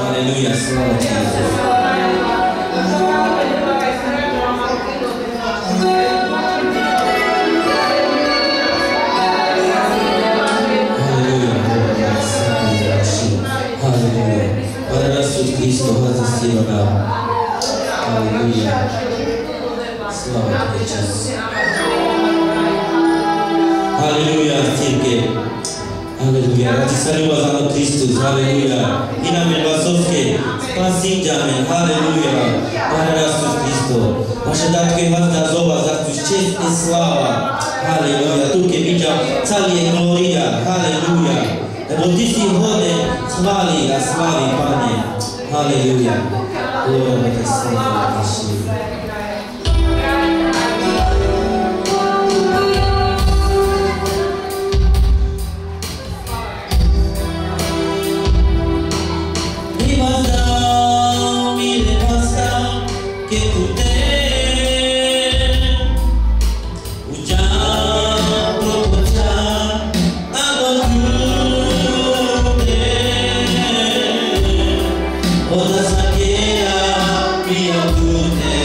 Hallelujah. Saribazano Christus, Halleluja. Inamen Wasowski, Spasidia, Amen, Halleluja. Pane Rasus Christo. Așadar, tu vas na zova, za tu čestne slava. Halleluja. Tu ke vidja cali je gloria. Halleluja. Lebo ti si hode hvali, a slavi, Pane. Halleluja. Gloria te slava. yêu thương em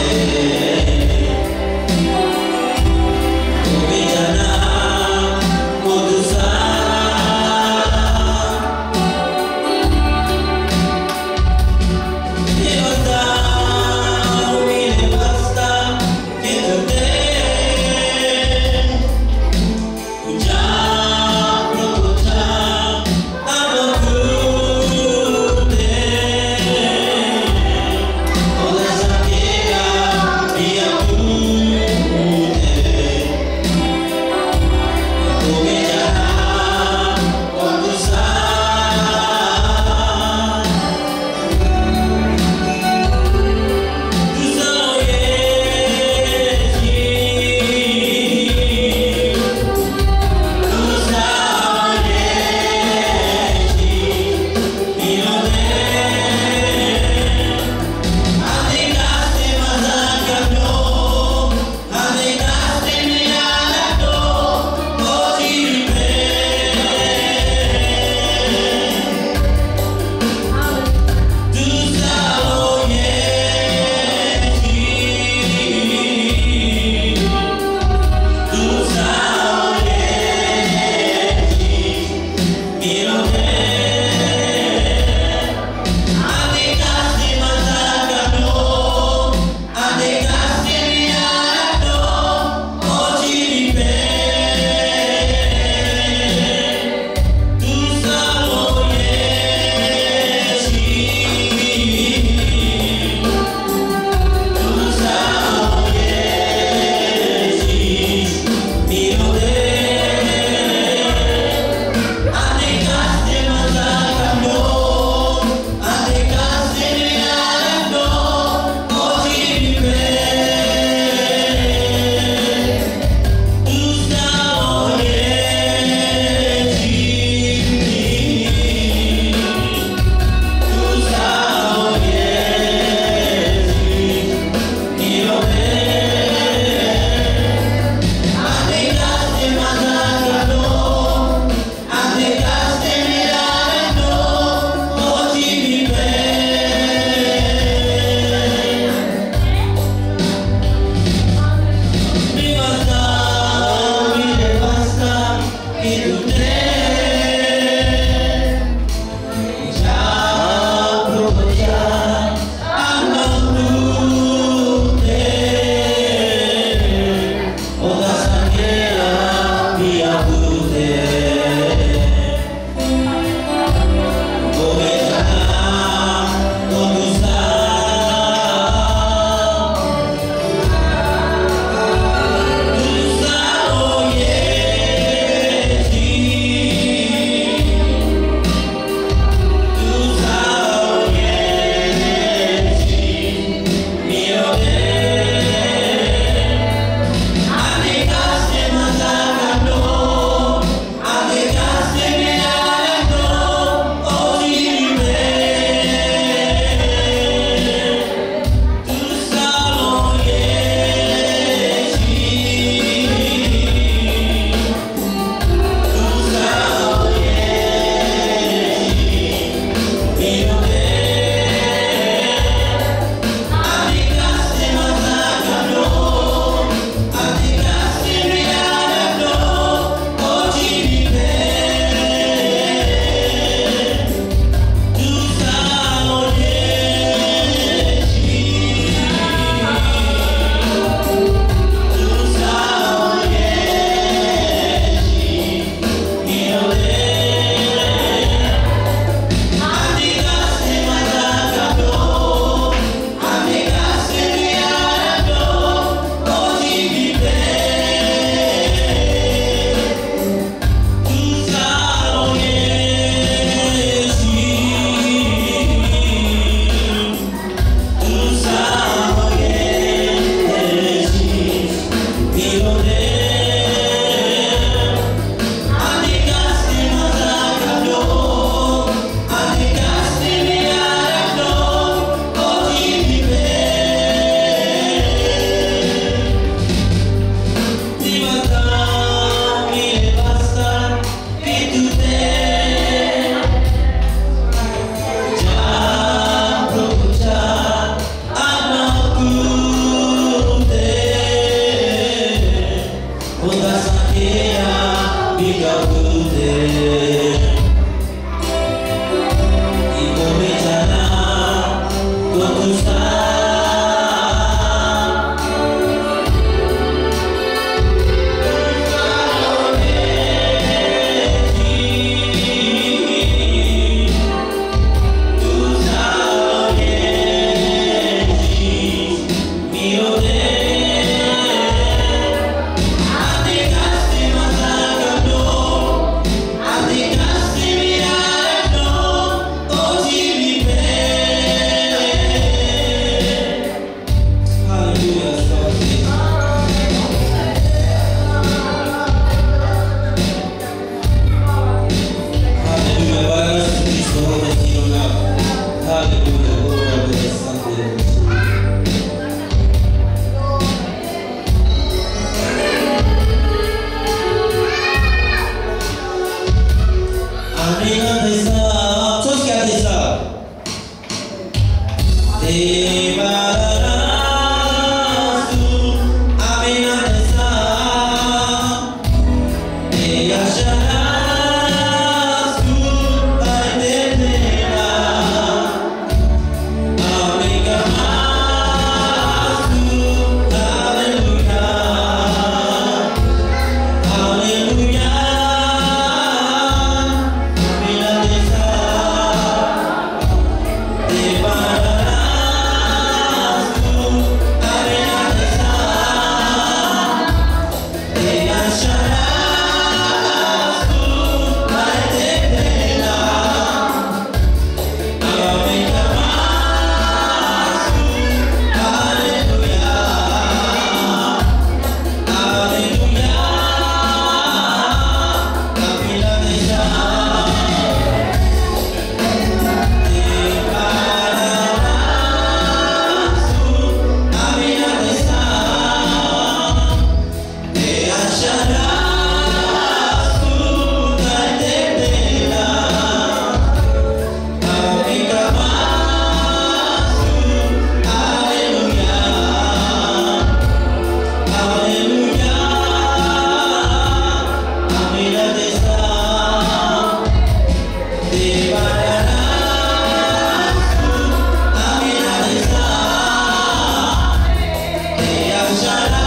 shine.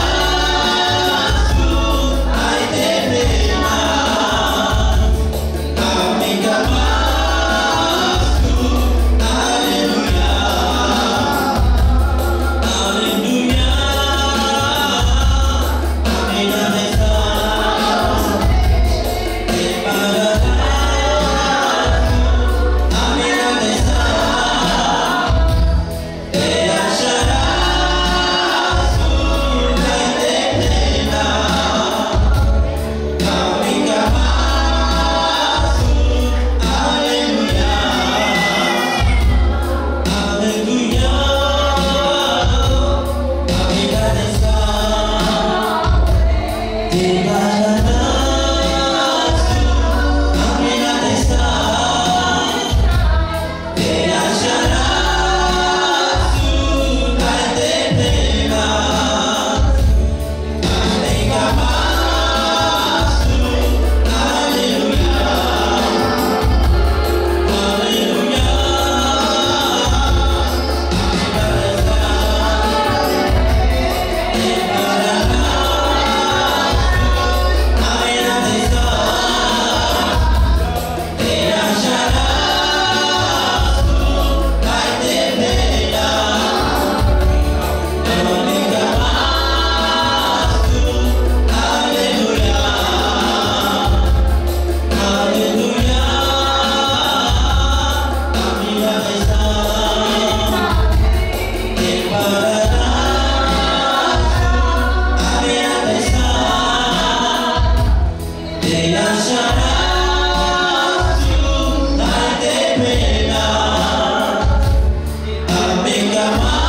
Yama.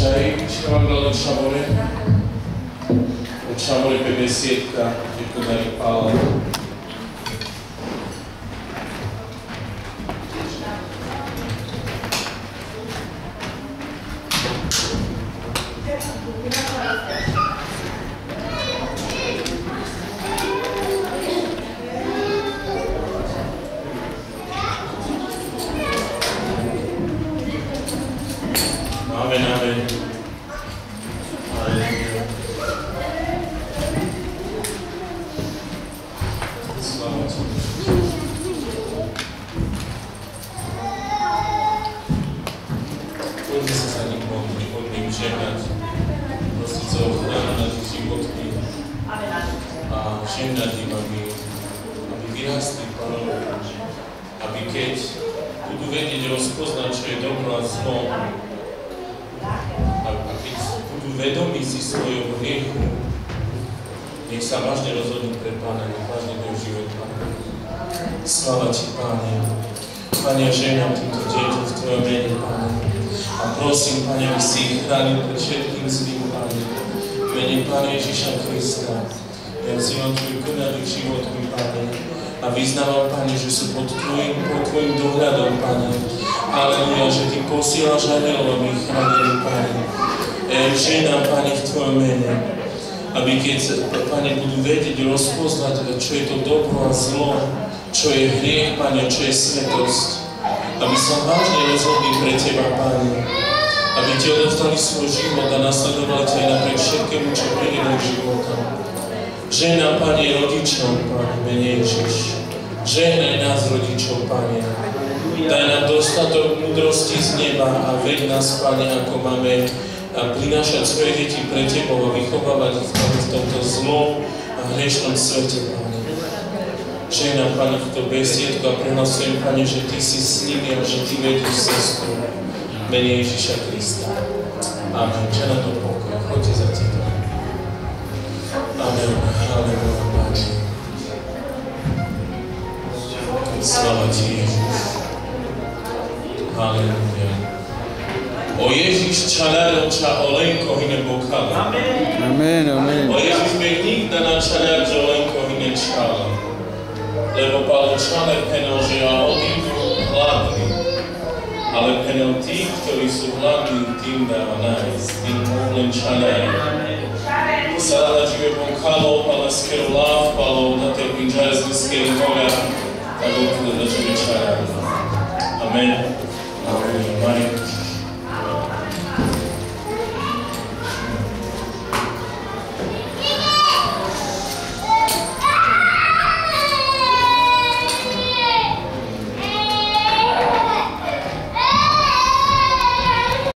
sei, si parla del Savone, del Savone per Messetta, detto dal Paolo. Sa vážne rozhodnú pre Pána, nech vážne dajú život Pána. Sláva Ti, Páne. Pane, ja ženám týmto deťom v Tvojom mene, Páne. A prosím, Pane, aby si ich chránil pred všetkým zlým, Páne. V mene Pána Ježiša Krista. Ja vzývam Tvoj krvná ich životmi, Páne. A vyznávam, Pane, že sú pod Tvojim, pod tvojim dohľadom, Pane. Aleluja, že Ty posílaš anielov, aby ich chránili, Pane. Ja ženám, Pane, v Tvojom mene aby keď, Pane, budú vedieť rozpoznať, čo je to dobro a zlo, čo je hriech, Pane, čo je svetosť, aby sa vážne rozhodli pre Teba, Pane, aby Ti odovzdali svoj život a nasledovali Ťa aj napriek všetkému, čo príde do života. Žena, Pane, rodičom, Pane, mene Ježiš. Žehnaj nás, rodičov, Pane. Daj nám dostatok múdrosti z neba a veď nás, Pane, ako máme a prinášať svoje deti pre Tebou a vychovávať ich v tomto zlom a hriešnom svete, Pane. Žehnám, Pane, túto besiedku a prehlasujem, Pane, že Ty si s nimi a že Ty vedieš cestu. Mene Ježiša Krista. Amen. Žena do pokoja. Choďte za Tebou. Amen. Halleluja, Pane. Sláva Ti, Ježiš. Halleluja. O Ježiš čaľadom ča olenko hine bokala. Amen, amen. O Ježiš by nikda na čaľad, že olenko hine čala. Lebo palo čale penel, že ja odídu hladný. Ale penel tých, ktorí sú hladní, tým dáva nájsť. Tým len čaľad. Sada žive bokalo, pala skero lav, palo na te pinžajzne skero moja. Tako da žive. Amen. Amen. Amen.